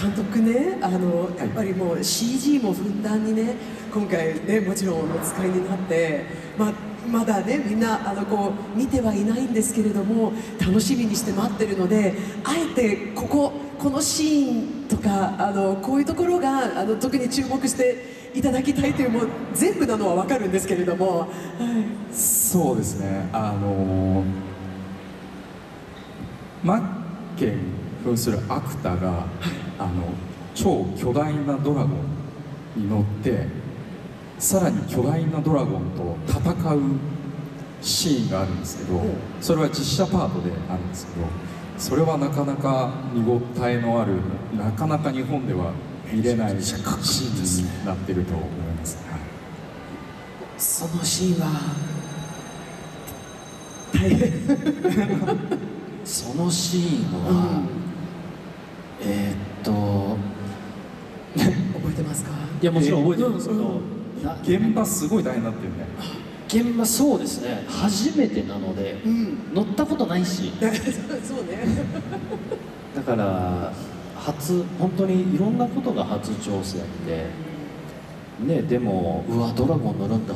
監督ねあのやっぱりもう CG もふんだんにね今回ねもちろんお使いになって、まあ、まだねみんなあのこう見てはいないんですけれども楽しみにして待ってるのであえてこここのシーンとかあのこういうところがあの特に注目していただきたいというもう全部なのは分かるんですけれども、はい、そうですね。あのマッケン扮するアクタがあの超巨大なドラゴンに乗ってさらに巨大なドラゴンと戦うシーンがあるんですけどそれは実写パートであるんですけどそれはなかなか見応えのあるなかなか日本では見れないシーンになってると思います、はい。そのシーンは大変 そのシーンは、えーっと覚えてますか？いやもちろん覚えてるんですけど、うんな現場すごい大変になってるね。現場そうですね。初めてなので、うん。乗ったことないし。そうね。だから初本当にいろんなことが初挑戦でねでもうわドラゴン乗るんだ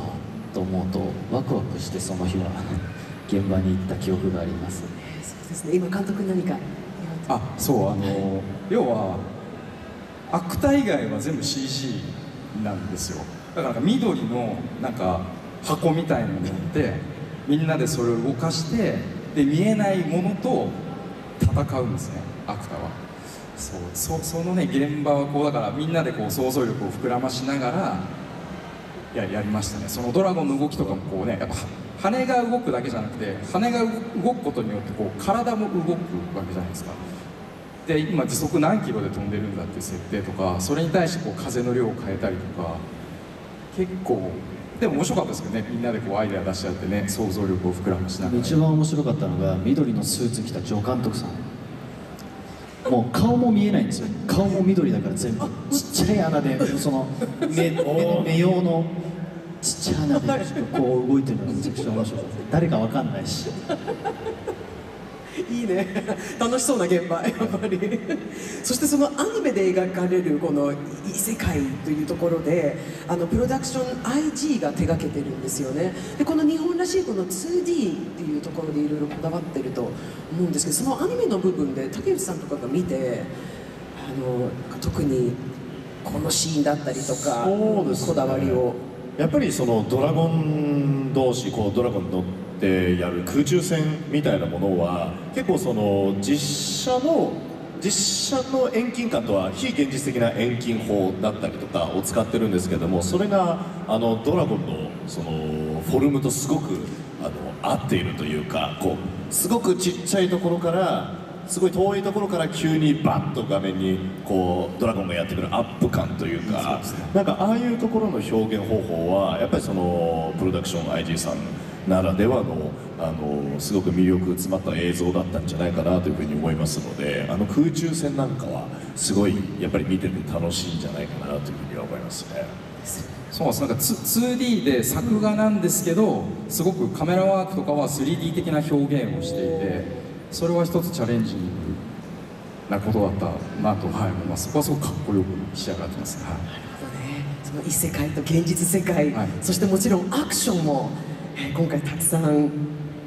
と思うとワクワクしてその日は現場に行った記憶があります。そうですね。今監督何かあそうあの要はアクタ以外は全部 CG なんですよ。だから緑のなんか箱みたいなのに乗ってみんなでそれを動かしてで見えないものと戦うんですね。アクタは。そうそそのね現場はこうだからみんなでこう想像力を膨らましながらややりましたね。そのドラゴンの動きとかもこうねやっぱ羽が動くだけじゃなくて羽が動くことによってこう体も動くわけじゃないですか。で今時速何キロで飛んでるんだっていう設定とかそれに対してこう風の量を変えたりとか結構でも面白かったですけどねみんなでこうアイデア出し合ってね想像力を膨らましながら。一番面白かったのが緑のスーツ着た助監督さん。もう顔も見えないんですよ。顔も緑だから全部。ちっちゃい穴でその目 目の目用のちっちゃい穴でこう動いてるのがめちゃくちゃ面白かった。誰かわかんないしいいね。楽しそうな現場やっぱり。そしてそのアニメで描かれるこの異世界というところであのプロダクション IG が手がけてるんですよね。でこの日本らしいこの 2D っていうところでいろいろこだわってると思うんですけどそのアニメの部分で竹内さんとかが見てあの特にこのシーンだったりとかこだわりを。やっぱりそのドラゴン同士こうドラゴンに乗ってやる空中戦みたいなものは結構その実写の実写の遠近感とは非現実的な遠近法だったりとかを使ってるんですけどもそれがあのドラゴンのそのフォルムとすごくあの合っているというかこうすごくちっちゃいところからすごい遠いところから急にバッと画面にこうドラゴンがやってくるアップ感というかなんかああいうところの表現方法はやっぱりそのプロダクション IG さんならではのあのすごく魅力詰まった映像だったんじゃないかなというふうに思いますのであの空中戦なんかはすごいやっぱり見てて楽しいんじゃないかなというふうには思いますね。そうなんですなんかツ 2D で作画なんですけどすごくカメラワークとかは 3D 的な表現をしていてそれは一つチャレンジングなことだったなと、はい、思います。そこはすごくかっこよく仕上がってます、はいね。その異世界と現実世界、はい。そしてもちろんアクションも、えー今回たくさん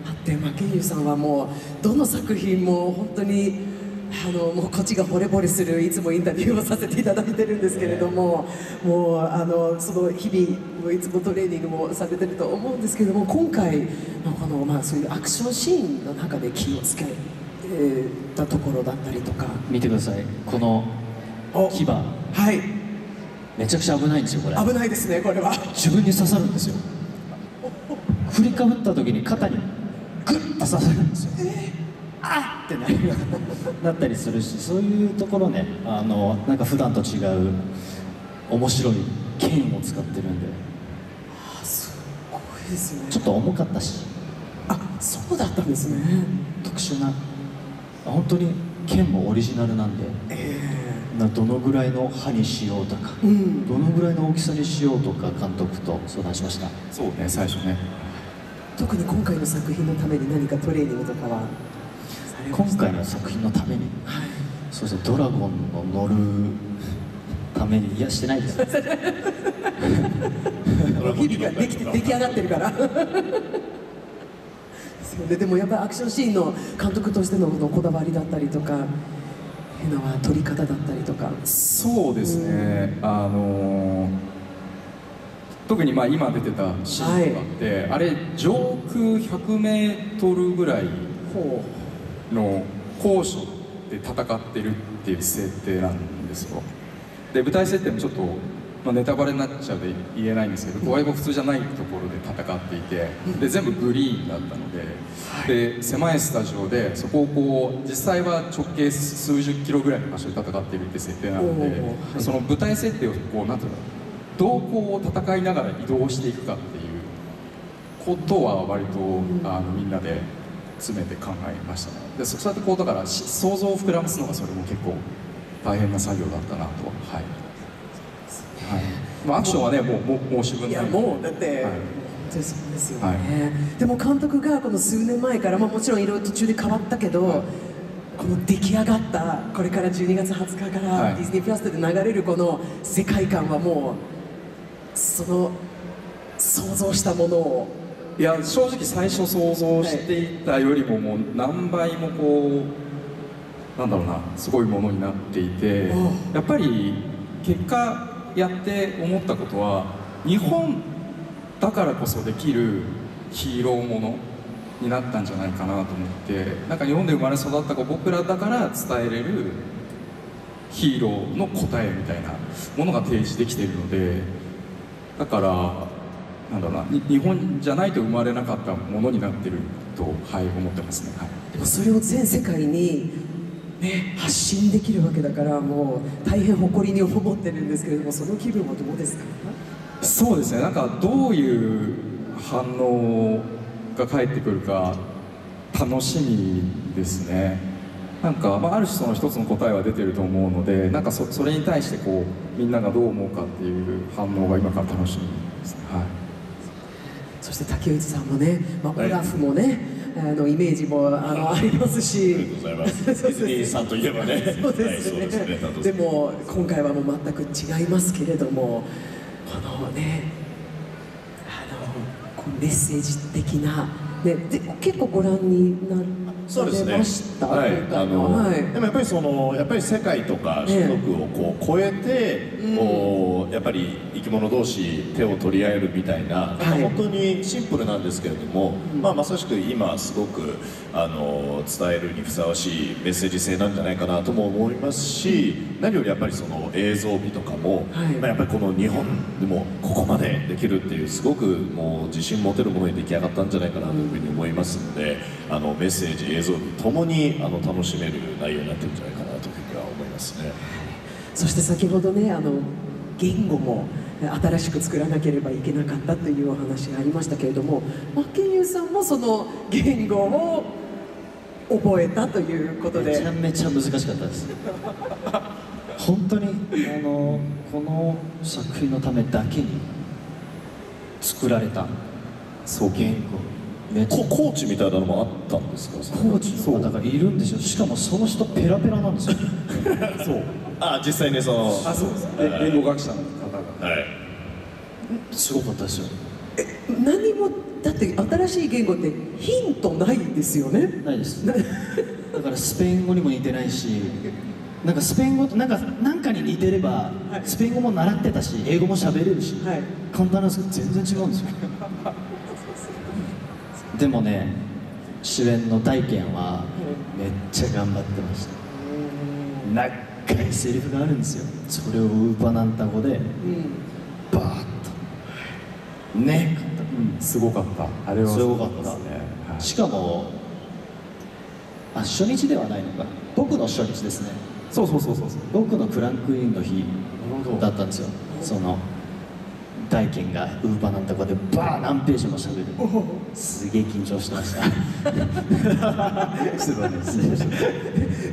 あってマケンユさんはもうどの作品も本当にあのもうこっちが惚れ惚れするいつもインタビューをさせていただいてるんですけれども、もうあのその日々いつもトレーニングもされてると思うんですけれども今回のこの、まあ、そういうアクションシーンの中で気をつけたところだったりとか。見てください。このお牙。はい。めちゃくちゃ危ないんですよこれ。危ないですねこれは。自分に刺さるんですよ。振りかぶった時に肩にグッと刺さるんですよあっ！ってなるなったりするしそういうところねあのなんか普段と違う面白い剣を使ってるんで。すごいですね。ちょっと重かったし。あそうだったんですね。特殊な。本当に剣もオリジナルなんで。えなどのぐらいの刃にしようとか、えうん。どのぐらいの大きさにしようとか監督と相談しました。そうね最初ね。特に今回の作品のために何かトレーニングとかは？今回の作品のために。はいそうですねドラゴンの乗るためにいやしてないです。日々ができて出来上がってるから。ででもやっぱりアクションシーンの監督としてのこだわりだったりとかいうのは撮り方だったりとか。そうですね、あの特にまあ今出てたシーンがあって、あれ上空100メートルぐらいほの高所で戦ってるっていう設定なんですよ。で舞台設定もちょっと、まあ、ネタバレになっちゃうで言えないんですけど怖いも普通じゃないところで戦っていてで全部グリーンだったのでで狭いスタジオでそこをこう実際は直径数十キロぐらいの場所で戦っているって設定なので、その舞台設定をこうなんていうのどうこう戦いながら移動していくかっていうことは割と、あのみんなで詰めて考えましたね。でそそうやってこうだからし想像を膨らますのがそれも結構大変な作業だったなと。はい、はい。まあ、アクションはねもうもう申し分ないうい。やもうだって、はい。そうですよね、はでも監督がこの数年前から、まあ、もちろんいろいろ途中で変わったけど、はい。この出来上がったこれから12月20日からはい。ディズニープラスで流れるこの世界観はもうその想像したものをいや正直最初想像していたよりももう何倍もこうなんだろうなすごいものになっていてやっぱり結果やって思ったことは日本だからこそできるヒーローものになったんじゃないかなと思ってなんか日本で生まれ育った僕らだから伝えれるヒーローの答えみたいなものが提示できているのでだからなんだろうなに日本じゃないと生まれなかったものになってると、はい、思ってますね、はい、でもそれを全世界に、ね、発信できるわけだからもう大変誇りに思ってるんですけれどもその気分はどうですか？そうですね。なんかどういう反応が返ってくるか楽しみですね。なんか、まあ、ある種その一つの答えは出てると思うのでなんかそそれに対してこうみんながどう思うかっていう反応が今から楽しみですね、はい。そして竹内さんもね、まあ、オはい。ラフもね、あのイメージもあのありますし。ありがとうございます。ディズニーさんといえばね。そうですね,、でも今回はもう全く違いますけれどもこのねあのメッセージ的な、ね、で結構ご覧になそうですね。はい。あのはい。でもやっぱりそのやっぱり世界とか種族をこう超えて、こうやっぱり生き物同士手を取り合えるみたいな,、本当にシンプルなんですけれども、まあ、まさしく今すごくあの伝えるにふさわしいメッセージ性なんじゃないかなとも思いますし何よりやっぱりその映像美とかも、はい。まあ、やっぱりこの日本でもここまでできるっていうすごくもう自信持てるものに出来上がったんじゃないかなというふうに思いますので、あのメッセージ映像美ともにあの楽しめる内容になってるんじゃないかなというふうには思いますね。そして先ほどねあの言語も新しく作らなければいけなかったというお話がありましたけれども真剣佑さんもその言語を覚えたということめちゃでめちゃ難しかったです。本当にあのこの作品のためだけに作られたそう言語めちゃココーチみたいなのもあったんですか？コーチの方がいるんですよしかもその人ペラペラなんですよ。そう。あ実際にそのあそうです。え言語学者の方が。はい。すごかったですよ。何もだって新しい言語ってヒントないですよね？ないです。だからスペイン語にも似てないしなんかスペイン語となんかなんかに似てれば、スペイン語も習ってたし英語も喋れるし、はい。簡単なんですけど全然違うんですよでもね主演の大賢はめっちゃ頑張ってました。長いセリフがあるんですよ。それをウーパナンタ語でうん。バーッと。ね。うん。すごかった。あれはすごかった。ですね、はい。しかもあ初日ではないのか。僕の初日ですね。そうそうそうそうそう。僕のクランクインの日だったんですよ。その大賢がウーパーなんとかでバー何ページもしゃべるすげえ緊張してました。すごい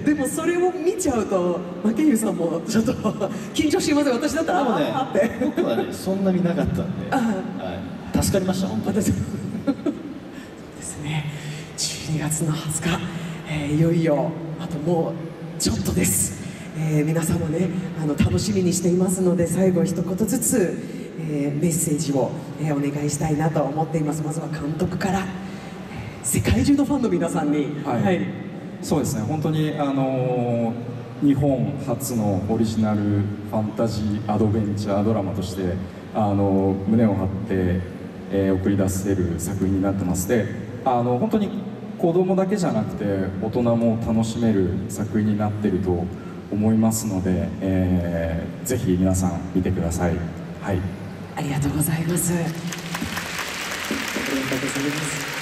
でもそれを見ちゃうと真剣佑さんもちょっと緊張しますよ。私だったらねあーって。僕はねそんなになかったんで、あはい、助かりました本当に。私そうですね。12月の20日、えーいよいよあともうちょっとです。えー皆様ねあの楽しみにしていますので最後一言ずつ、えーメッセージを、えーお願いしたいなと思っています。まずは監督から、えー世界中のファンの皆さんにはい。そうですね。本当にあのー日本初のオリジナルファンタジーアドベンチャードラマとしてあのー胸を張って、えー送り出せる作品になってますであの本当に子供だけじゃなくて大人も楽しめる作品になってると思いますので、えーぜひ皆さん見てください。はいありがとうございます。ありがとうございます。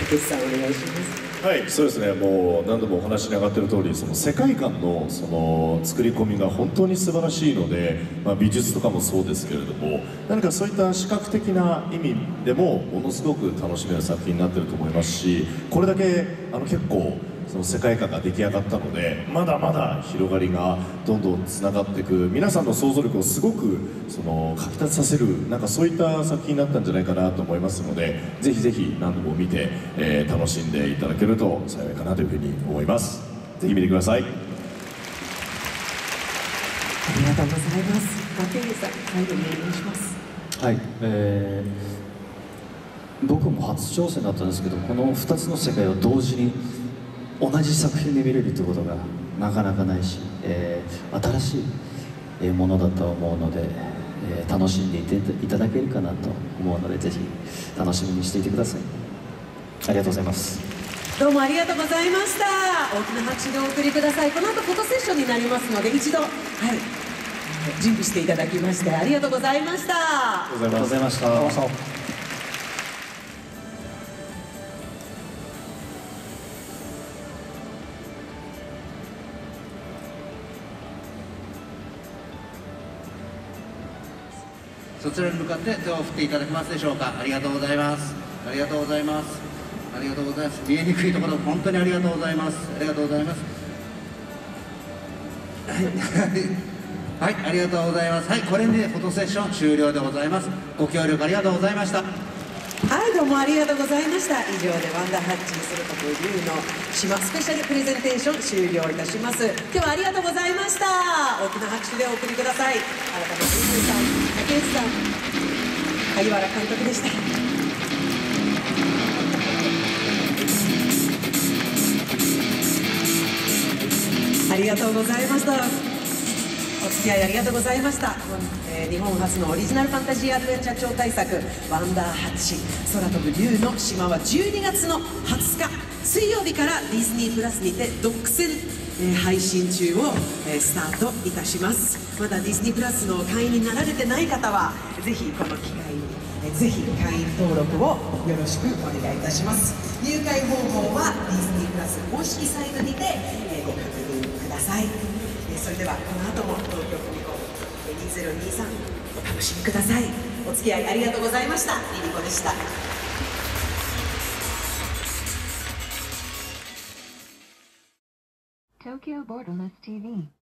竹内さんお願いします。はい、そうですね。もう何度もお話に上がっている通り、その世界観のその作り込みが本当に素晴らしいので、まあ、美術とかもそうですけれども、何かそういった視覚的な意味でもものすごく楽しめる作品になっていると思いますし、これだけあの結構その世界観が出来上がったので、まだまだ広がりがどんどんつながっていく、皆さんの想像力をすごくそのかき立てさせる、なんかそういった作品になったんじゃないかなと思いますので、ぜひぜひ何度も見て、えー楽しんでいただけると幸いかなというふうに思います。ぜひ見てください。ありがとうございます竹内さん最後にお願いしますはい、えー僕も初挑戦だったんですけどこの2つの世界を同時に同じ作品で見れるということがなかなかないし、えー新しいえーものだと思うので、えー楽しんでいていただけるかなと思うのでぜひ楽しみにしていてください。ありがとうございます。どうもありがとうございました。大きな拍手でお送りください。この後フォトセッションになりますので一度はいえー準備していただきましてありがとうございました。ありがとうございましたそちらに向かって手を振っていただけますでしょうか？ありがとうございます。ありがとうございます。ありがとうございます。見えにくいところ本当にありがとうございます。ありがとうございます。はい。はい。ありがとうございます。はい。これでフォトセッション終了でございます。ご協力ありがとうございました。はい。どうもありがとうございました。以上でワンダーハッチ空飛ぶ竜の島スペシャルプレゼンテーション終了いたします。今日はありがとうございました。大きな拍手でお送りください。改めて水さん竹内さん萩原監督でした。ありがとうございました。お付き合いありがとうございました、えー日本初のオリジナルファンタジーアドベンチャー超大作「ワンダーハッチ空飛ぶ竜の島」は12月の20日水曜日からディズニープラスにて独占、え配信中を、えスタートいたします。まだディズニープラスの会員になられてない方はぜひこの機会にえーぜひ会員登録をよろしくお願いいたします。入会方法はディズニープラス公式サイトにて、えご確認ください。えそれではこの後も東京コミコン2023お楽しみください。お付き合いありがとうございました。リリコでした。Tokyo Borderless TV.